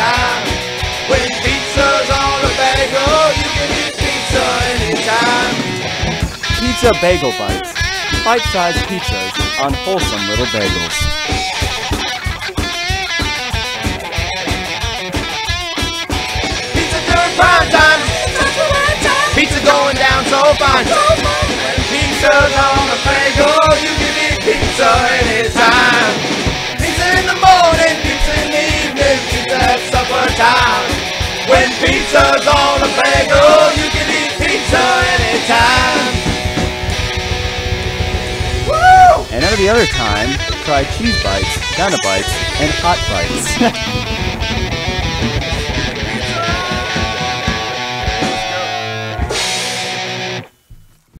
anytime. When pizza's on a bagel, you can pizza anytime. Pizza Bagel Bites. Bite-sized pizzas on wholesome little bagels. Pizza going down so fine. Pizza's on. When pizza's on the bagel, you can eat pizza anytime. Woo! And every other time, try cheese bites, Dino bites, and hot bites.